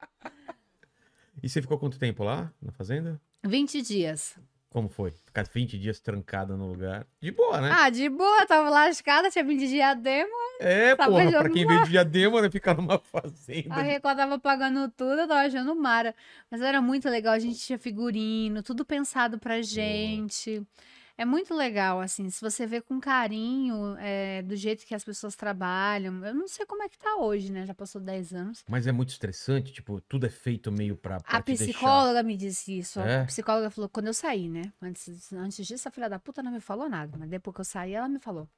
E você ficou quanto tempo lá na fazenda? 20 dias. Como foi? Ficar 20 dias trancada no lugar. De boa, né? Ah, de boa, tava lascada, tinha 20 diadema. é, tava porra, pra quem veio de diadema, né? Ficar numa fazenda. A Record tava pagando tudo, eu tava achando mara. Mas era muito legal, a gente tinha figurino, tudo pensado pra gente. É muito legal, assim, se você vê com carinho, é, do jeito que as pessoas trabalham. Eu não sei como é que tá hoje, né? Já passou 10 anos. Mas é muito estressante, tipo, tudo é feito meio pra, pra A te deixar. psicóloga me disse isso. É? A psicóloga falou, quando eu saí, né? Antes, antes disso, a filha da puta não me falou nada. Mas depois que eu saí, ela me falou.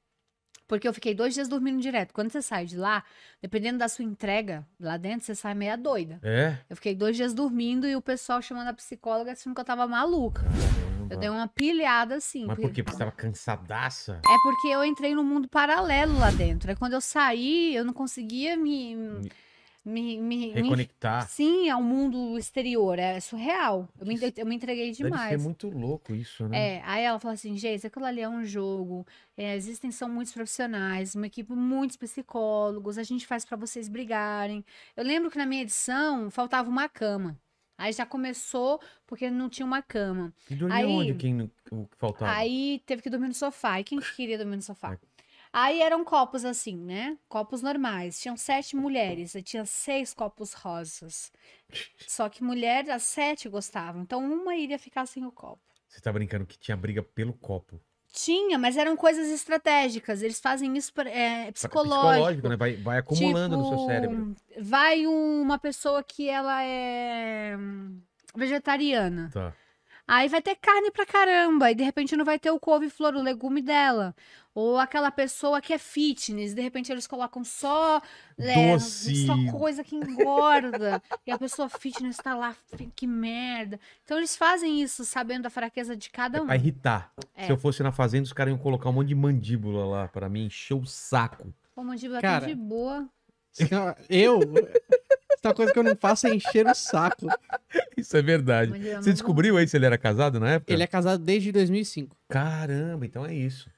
Porque eu fiquei dois dias dormindo direto. Quando você sai de lá, dependendo da sua entrega, lá dentro, você sai meia doida. É? Eu fiquei dois dias dormindo e o pessoal chamando a psicóloga achando que eu tava maluca. Eu dei uma pilhada assim. Mas por quê? Porque você tava cansadaça? É porque eu entrei num mundo paralelo lá dentro. Aí quando eu saí, eu não conseguia me. me, me, me Reconectar. Sim, ao mundo exterior. É surreal. Eu me, eu me entreguei Deve ser demais. muito louco isso, né? É, aí ela falou assim, gente, aquilo ali é um jogo, é, existem, são muitos profissionais, uma equipe, muitos psicólogos, a gente faz pra vocês brigarem. Eu lembro que na minha edição faltava uma cama. Aí já começou porque não tinha uma cama. E dormia aí- onde? Quem não- o que faltava? Aí teve que dormir no sofá. E quem que queria dormir no sofá? É. Aí eram copos assim, né? Copos normais. Tinham sete mulheres. E tinha seis copos rosas. Só que mulher, as sete gostavam. Então uma iria ficar sem o copo. Você tá brincando que tinha briga pelo copo. Tinha, mas eram coisas estratégicas. Eles fazem isso pra- é, psicológico. Psicológico, né? Vai, vai acumulando no seu Tipo, cérebro. Vai uma pessoa que ela é hum, vegetariana. Tá. Aí vai ter carne pra caramba, e de repente não vai ter o couve-flor, o legume dela. Ou aquela pessoa que é fitness, de repente eles colocam só, é, Doce. só coisa que engorda. e a pessoa fitness tá lá, que merda. Então eles fazem isso sabendo da fraqueza de cada É um. pra irritar. É. Se eu fosse na fazenda, os caras iam colocar um monte de mandíbula lá pra mim encher o saco. Pô, mandíbula Cara, tá de boa. Eu. Essa coisa que eu não faço é encher o saco. Isso é verdade. Você descobriu aí se ele era casado na época? Ele é casado desde 2005. Caramba, então é isso.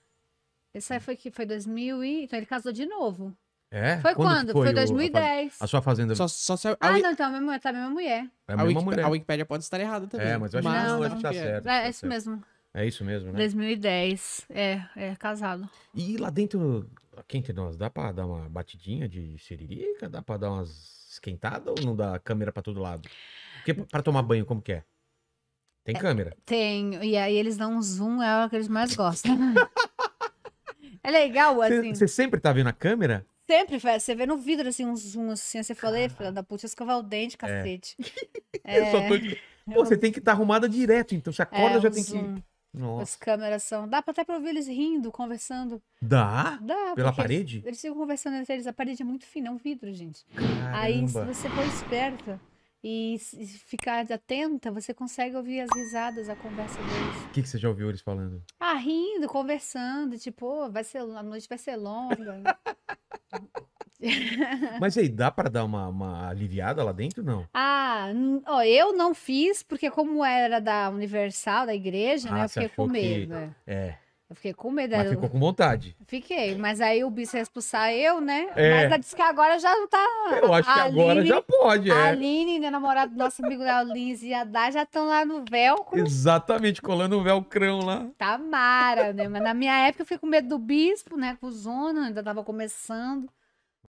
Esse aí foi que foi 2000 e... Então ele casou de novo. É? Foi que quando? Foi, o- a faz- 2010. A, sua fazenda Só, só se a, a, Ah, não, então a mesma, tá a mesma mulher. é a a, mesma mulher. a Wikipédia pode estar errada também. É, mas eu acho que Não, não, não, acho que tá é. certo. É, é isso mesmo. É isso mesmo, né? 2010. É, é casado. E lá dentro, aqui entre nós, dá pra dar uma batidinha de siririca? Dá pra dar umas esquentadas ou não dá câmera pra todo lado? Porque pra tomar banho, como que é? Tem câmera? Tem. E aí eles dão um zoom, é o que eles mais gostam. é legal, assim. Você sempre tá vendo a câmera? Sempre, velho, você vê no vidro, assim, um zoom, assim, aí você fala, "Ei, filha da puta, escovar o dente, cacete. Eu só tô... Pô, você tem que estar arrumada direto, então você acorda É, já um tem que... Nossa. As câmeras são. Dá até pra ouvir eles rindo, conversando. Dá? Dá. Pela parede? Eles, eles ficam conversando entre eles. A parede é muito fina, é um vidro, gente. Aí, se Caramba. você for esperta e s- ficar atenta, você consegue ouvir as risadas, a conversa deles. O que, que você já ouviu eles falando? Ah, rindo, conversando, tipo, "Ô, vai ser, a noite vai ser longa. Mas aí, dá pra dar uma, uma aliviada lá dentro? Não. ah, ó, eu não fiz, porque como era da Universal, da igreja, né, Ah, eu você fiquei com que- medo. né? É, Eu fiquei com medo. mas ficou com vontade. Fiquei, mas aí o bicho ia expulsar eu, né? É. Mas disse que agora já não tá. Eu acho que a agora Aline- já pode, A é. Aline, né, namorada do nosso amigo Lins e a Dá já estão lá no velcro. Exatamente, colando o velcrão lá. Tá mara, né? Mas na minha época eu fiquei com medo do bispo, né? Com o Zona, ainda tava começando.